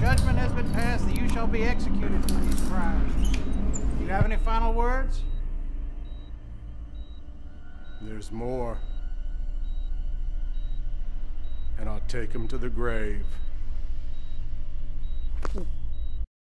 Judgment has been passed that you shall be executed for these crimes. Do you have any final words? There's more. And I'll take him to the grave.